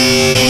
Música